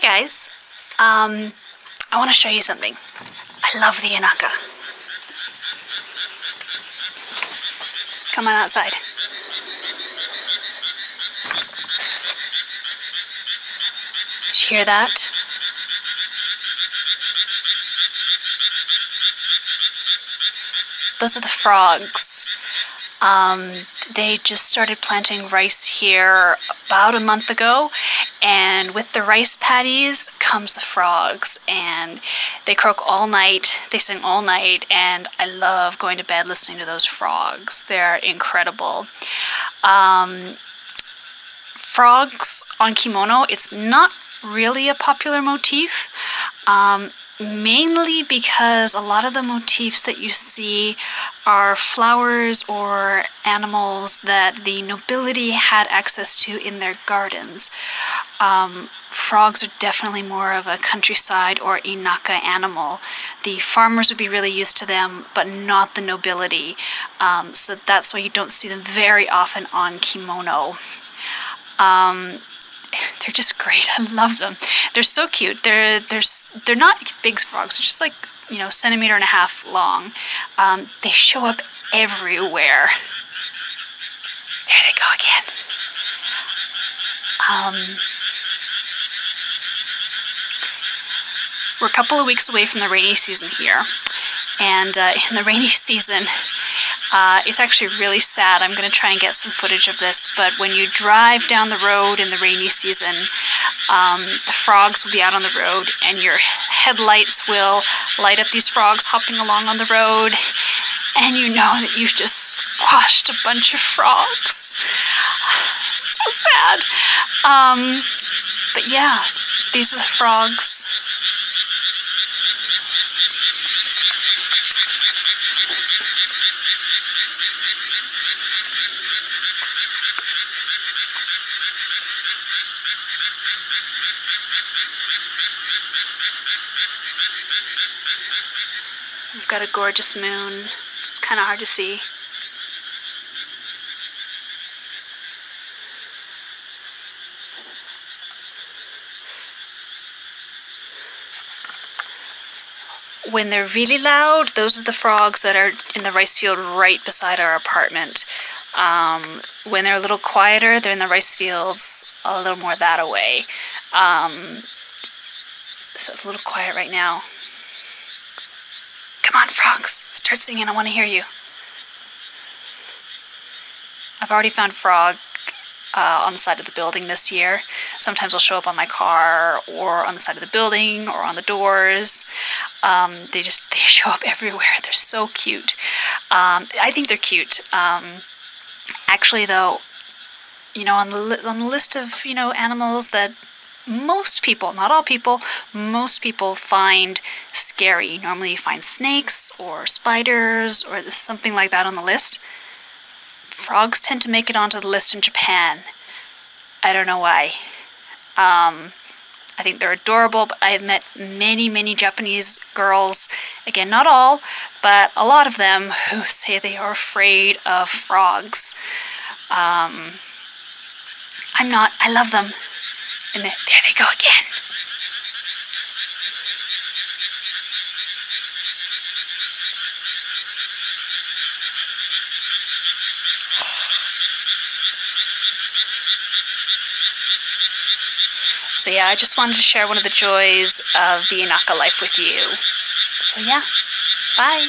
Hey guys, um, I want to show you something. I love the Inaka. Come on outside. Did you hear that? Those are the frogs. Um, they just started planting rice here about a month ago, and with the rice paddies comes the frogs, and they croak all night, they sing all night, and I love going to bed listening to those frogs. They're incredible. Um, frogs on kimono, it's not really a popular motif. Um, mainly because a lot of the motifs that you see are flowers or animals that the nobility had access to in their gardens. Um, frogs are definitely more of a countryside or inaka animal. The farmers would be really used to them, but not the nobility. Um, so that's why you don't see them very often on kimono. Um, they're just great. I love them. They're so cute. They're they're they're not big frogs. They're just like you know centimeter and a half long. Um, they show up everywhere. There they go again. Um, we're a couple of weeks away from the rainy season here, and uh, in the rainy season, uh, it's actually really sad. I'm going to try and get some footage of this, but when you drive down the road in the rainy season, um, the frogs will be out on the road, and your headlights will light up these frogs hopping along on the road, and you know that you've just squashed a bunch of frogs. so sad. Um, but yeah, these are the frogs. We've got a gorgeous moon. It's kind of hard to see. When they're really loud, those are the frogs that are in the rice field right beside our apartment. Um, when they're a little quieter, they're in the rice fields a little more that away. Um, so it's a little quiet right now. On, frogs. Start singing. I want to hear you. I've already found frog uh, on the side of the building this year. Sometimes they'll show up on my car or on the side of the building or on the doors. Um, they just they show up everywhere. They're so cute. Um, I think they're cute. Um, actually, though, you know, on the on the list of you know animals that most people, not all people, most people find scary. Normally, you find snakes or spiders or something like that on the list. Frogs tend to make it onto the list in Japan. I don't know why. Um, I think they're adorable, but I have met many, many Japanese girls, again, not all, but a lot of them who say they are afraid of frogs. Um, I'm not. I love them. And there, there they go again. So yeah, I just wanted to share one of the joys of the Inaka life with you. So yeah, bye.